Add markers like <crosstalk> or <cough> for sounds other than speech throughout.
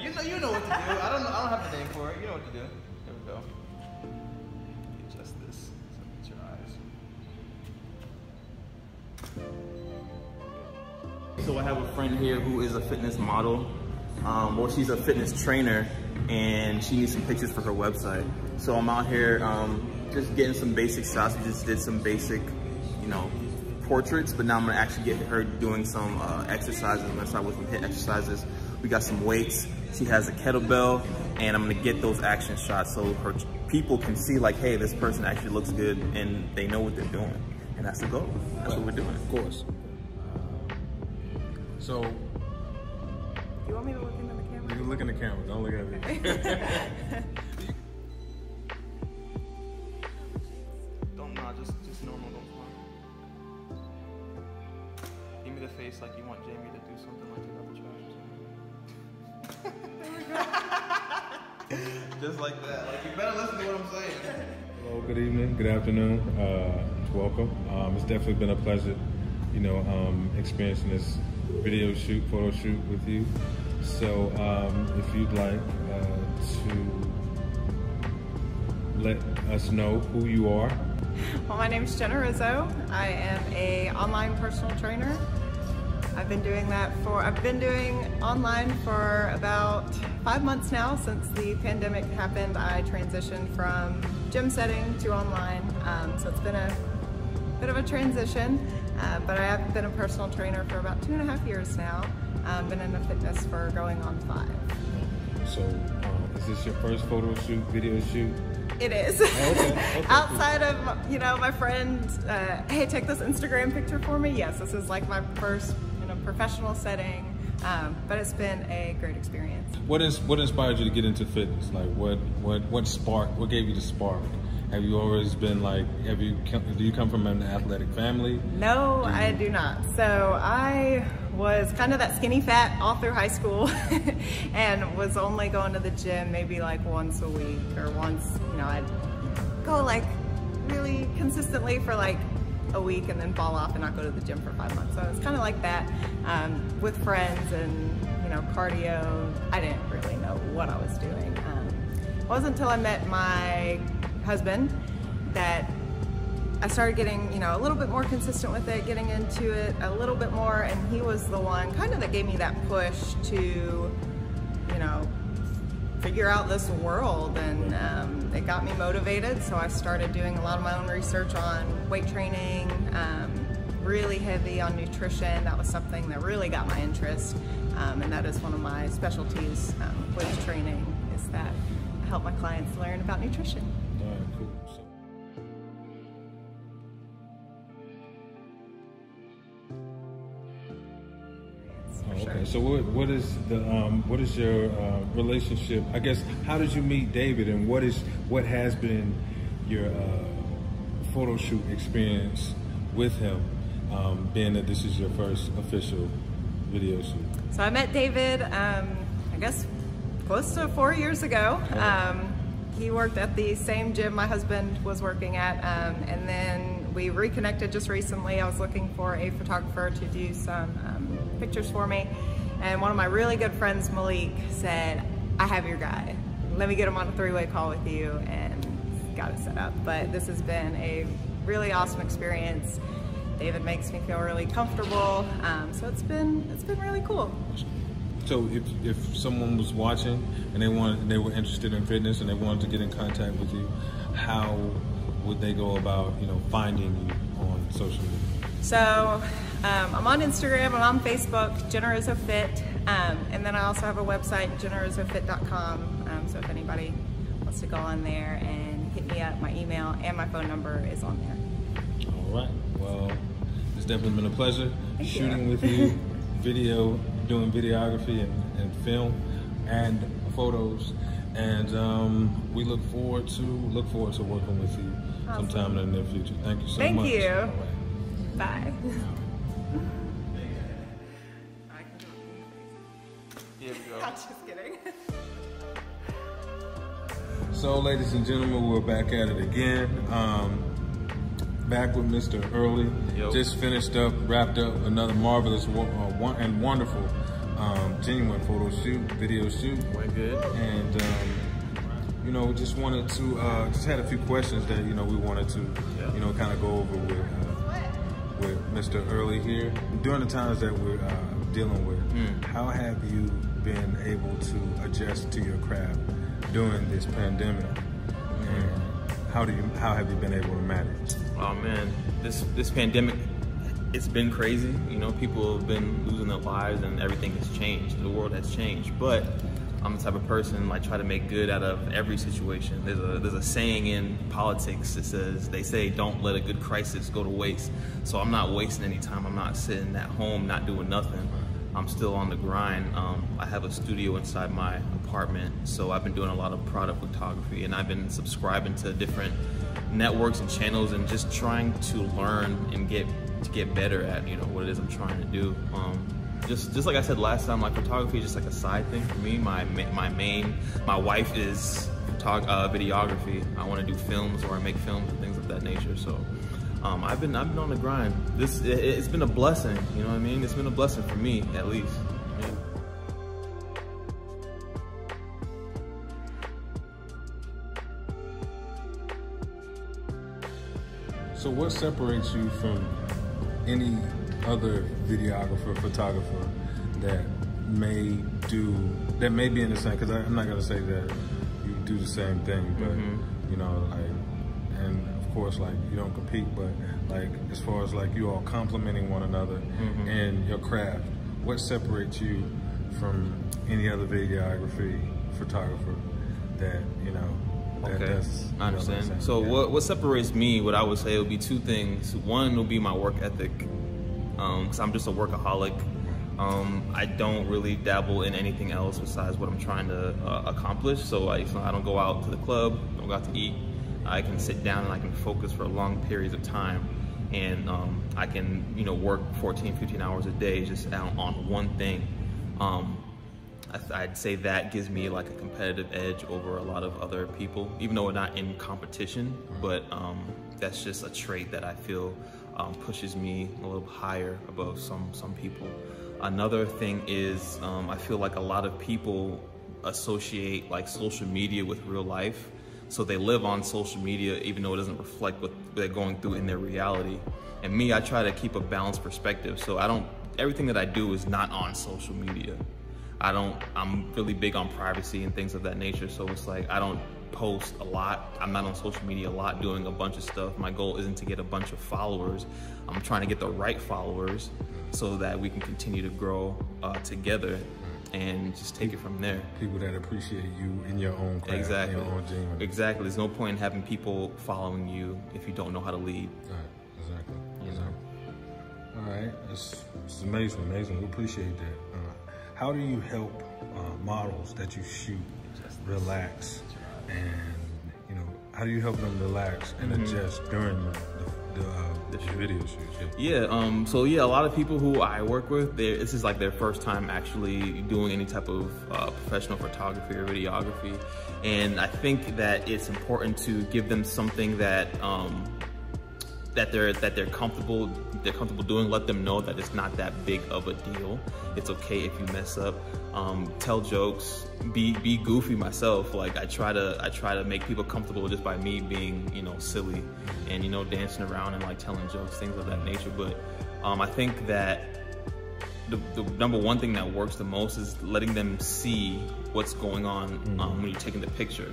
You know, you know what to do. I don't, I don't have the name for it. You know what to do. There we go. Adjust this so it's your eyes. So I have a friend here who is a fitness model, um, she's a fitness trainer, and she needs some pictures for her website. So I'm out here um, just getting some basic shots. We just did some basic, you know, portraits, but now I'm gonna actually get her doing some uh, exercises. I'm gonna start with some hit exercises we got some weights. She has a kettlebell, and I'm gonna get those action shots so her people can see like, hey, this person actually looks good, and they know what they're doing. And that's the goal. That's what we're doing. Of course. So Do You want me to look into the camera? you can look in the camera. Don't look at me. <laughs> <laughs> good afternoon, uh, welcome. Um, it's definitely been a pleasure, you know, um, experiencing this video shoot, photo shoot with you. So um, if you'd like uh, to let us know who you are, Well, my name's Jenna Rizzo. I am a online personal trainer. I've been doing that for, I've been doing online for about five months now since the pandemic happened. I transitioned from gym setting to online. Um, so it's been a bit of a transition, uh, but I have been a personal trainer for about two and a half years now. I've been into fitness for going on five. so uh, is this your first photo shoot, video shoot? It is. okay, okay. <laughs> Outside of, you know, my friend, uh, hey, take this Instagram picture for me. Yes, this is like my first, you know, professional setting. Um, but it's been a great experience. What is what inspired you to get into fitness? Like what what what spark? What gave you the spark? Have you always been like? Have you do you come from an athletic family? No, I do not. So I was kind of that skinny fat all through high school <laughs> and was only going to the gym maybe like once a week or once, you know, I'd go like really consistently for like a week and then fall off and not go to the gym for five months. So it was kind of like that um, with friends and, you know, cardio. I didn't really know what I was doing. Um, it wasn't until I met my husband that I started getting, you know, a little bit more consistent with it, getting into it a little bit more, and he was the one kind of that gave me that push to, you know, figure out this world, and um, it got me motivated. So I started doing a lot of my own research on weight training, um, really heavy on nutrition. That was something that really got my interest, um, and that is one of my specialties um, with training. Is that I help my clients learn about nutrition. For sure. okay. So what what is the um, what is your uh, relationship? I guess how did you meet David, and what is what has been your uh, photo shoot experience with him? Um, being that this is your first official video shoot. So I met David, um, I guess, close to four years ago. Um, he worked at the same gym my husband was working at, um, and then we reconnected just recently. I was looking for a photographer to do some um, pictures for me, and one of my really good friends, Malik, said, I have your guy. Let me get him on a three-way call with you, and got it set up. But this has been a really awesome experience. David makes me feel really comfortable, um, so it's been it's been really cool. So if, if someone was watching and they wanted they were interested in fitness and they wanted to get in contact with you, how would they go about you know finding you on social media? So um, I'm on Instagram, I'm on Facebook, Rizzo Fit, um, and then I also have a website, jennarizzofit.com. Um, so if anybody wants to go on there and hit me up, my email and my phone number is on there. All right. Well, it's definitely been a pleasure Thank shooting you. with you, <laughs> video, doing videography and, and film and photos. And um, we look forward to look forward to working with you sometime in the near future. Thank you so Thank much. Thank you. All right. Bye. Here we go. I'm just kidding. So, ladies and gentlemen, we're back at it again. Um, back with Mr. Earley. Yo. Just finished up, wrapped up another marvelous uh, won- and wonderful, um, genuine photo shoot, video shoot. Went good. And, um, you know, just wanted to uh, just had a few questions that you know we wanted to Yeah. you know kind of go over with uh, with Mr. Earley here during the times that we're uh, dealing with. Mm. How have you been able to adjust to your craft during this pandemic? And how do you how have you been able to manage? Oh man, this this pandemic, it's been crazy. You know, people have been losing their lives and everything has changed. The world has changed, but I'm the type of person like try to make good out of every situation. There's a there's a saying in politics that says they say don't let a good crisis go to waste. So I'm not wasting any time. I'm not sitting at home not doing nothing. I'm still on the grind. Um, I have a studio inside my apartment, so I've been doing a lot of product photography, and I've been subscribing to different networks and channels, and just trying to learn and get to get better at you know what it is I'm trying to do. Um, just just like I said last time, like photography is just like a side thing for me. My my main my wife is photog- uh, videography. I want to do films or I make films and things of that nature. So. Um, I've been I've been on the grind. This it, it's been a blessing, you know what I mean. It's been a blessing for me, at least. So what separates you from any other videographer, photographer that may do that may be in the same? Because I'm not gonna say that you do the same thing, but Mhm. you know, like, and of course, like you don't compete, but like as far as like you all complementing one another Mhm. in your craft, what separates you from any other videography photographer that you know? That Okay, you I understand. So Yeah. what what separates me? What I would say would be two things. One will be my work ethic, because I'm just a workaholic. Um, I don't really dabble in anything else besides what I'm trying to uh, accomplish. So I, so I don't go out to the club, don't go out to eat. I can sit down and I can focus for long periods of time, and um, I can you know work 14, 15 hours a day just out on one thing. Um, I'd say that gives me like a competitive edge over a lot of other people, even though we're not in competition. But um, that's just a trait that I feel um, pushes me a little higher above some some people. Another thing is um, I feel like a lot of people associate like social media with real life, so they live on social media even though it doesn't reflect what they're going through in their reality. And me, I try to keep a balanced perspective, so I don't. Everything that I do is not on social media. I don't, I'm really big on privacy and things of that nature. So it's like, I don't post a lot. I'm not on social media a lot doing a bunch of stuff. My goal isn't to get a bunch of followers. I'm trying to get the right followers so that we can continue to grow uh, together and just take it from there. people that appreciate you in your own craft, Exactly. in your own genuine. Exactly. There's no point in having people following you if you don't know how to lead. Right, exactly. You know. exactly. All right, it's, it's amazing, amazing. We appreciate that. Uh, how do you help uh, models that you shoot relax, and you know, how do you help them relax and adjust during the the, the, uh, the video shoots? Yeah. Yeah, um, so yeah, a lot of people who I work with, they- this is like their first time actually doing any type of uh, professional photography or videography. And I think that it's important to give them something that, um, that they're that they're comfortable they're comfortable doing let them know that it's not that big of a deal. It's okay if you mess up. Um, tell jokes. Be be goofy myself. Like i try to i try to make people comfortable just by me being you know silly and you know dancing around and like telling jokes things of that nature. But um, i think that the, the number one thing that works the most is letting them see what's going on um, when you're taking the picture.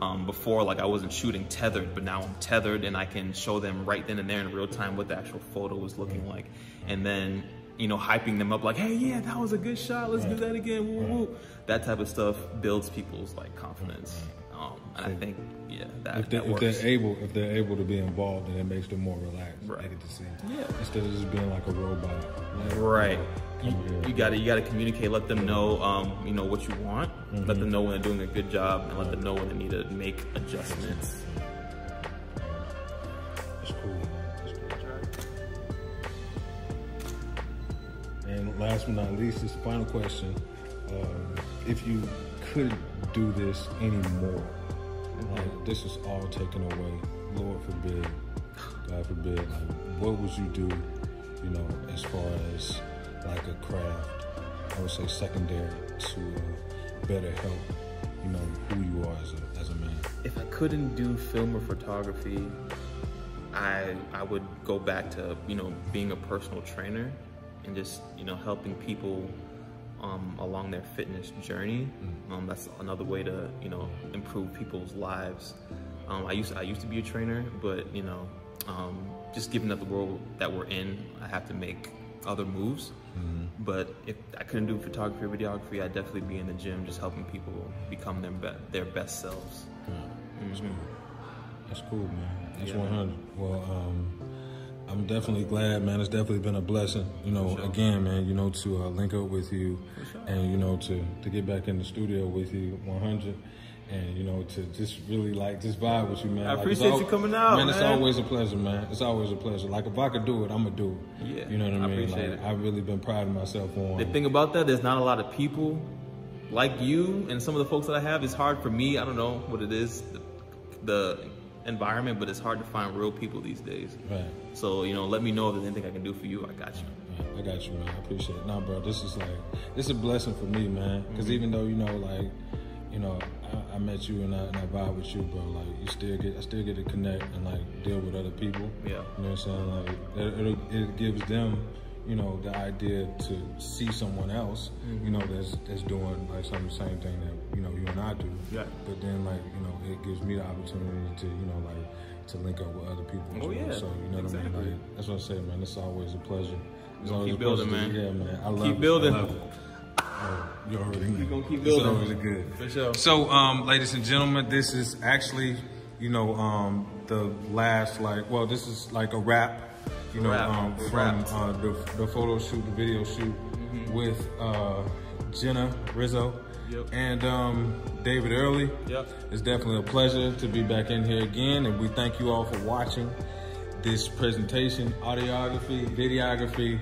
Um, before, like I wasn't shooting tethered, but now I'm tethered and I can show them right then and there in real time what the actual photo was looking like. And then, you know, hyping them up like, hey, yeah, that was a good shot. Let's do that again. Woo, woo. That type of stuff builds people's like confidence. Um, and I think, yeah, that, If, they, that if they're able, if they're able to be involved, then it makes them more relaxed. Right. They get to see, Yeah. instead of just being like a robot. Like, Right. You, come here. you gotta you gotta communicate. Let them know um, you know what you want. Let them know when they're doing a good job, and let them know when they need to make adjustments. That's cool. That's cool. And last but not least, this final question: um, If you could do this anymore, like this is all taken away, Lord forbid, God forbid, like what would you do? You know, as far as like a craft, I would say secondary to uh, better help. You know who you are as a as a man. If I couldn't do film or photography, I I would go back to you know being a personal trainer and just you know helping people um, along their fitness journey. Mm. Um, that's another way to you know improve people's lives. Um, I used I used to be a trainer, but you know um, just given that the world that we're in, I have to make other moves. Mm-hmm. But if I couldn't do photography or videography, I'd definitely be in the gym just helping people become their be- their best selves. Yeah, that's, cool. that's cool, man. That's yeah. 100. Well, um, I'm definitely glad, man. It's definitely been a blessing, you know, sure. again, man, you know, to uh, link up with you sure. and, you know, to, to get back in the studio with you 100 and you know to just really like just vibe with you, man. I like, appreciate you coming out, man. It's always a pleasure, man. It's always a pleasure. Like if I could do it, I'm gonna do it. Yeah, you know what I, I mean. Appreciate like, it. I've really been proud of myself on. The thing about that, there's not a lot of people like you and some of the folks that I have. It's hard for me. I don't know what it is, the, the environment, but it's hard to find real people these days. Right. So you know, let me know if there's anything I can do for you. I got you. I got you, man. I appreciate it. Nah, bro, this is like this is a blessing for me, man. Because mm-hmm. even though you know, like you know, met you and I, and I vibe with you, bro. Like you still get, I still get to connect and like deal with other people. Yeah. You know what I'm saying? Like it, it, it gives them, you know, the idea to see someone else, mm-hmm. you know, that's that's doing like some the same thing that you know you and I do. Yeah. But then like you know, it gives me the opportunity to you know like to link up with other people. Oh well. yeah. So you know exactly. what I mean? Like, that's what I say, man. It's always a pleasure. It's always keep a building, man. Yeah, man. I love keep building. It. Oh, you already We're gonna keep building. It's always good. For sure. So, um, ladies and gentlemen, this is actually, you know, um, the last like, well, this is like a wrap, you know, wrap. um, from uh, the, the photo shoot, the video shoot mm -hmm. with uh, Jenna Rizzo. Yep. And um, David Earley. Yep. It's definitely a pleasure to be back in here again, and we thank you all for watching this presentation, audiography, videography,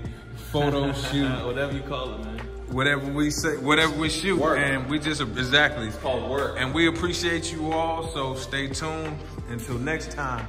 photo <laughs> shoot. whatever you call it, man. Whatever we say, whatever we shoot. Work. And we just, exactly. It's called work. And we appreciate you all, so stay tuned. Until next time.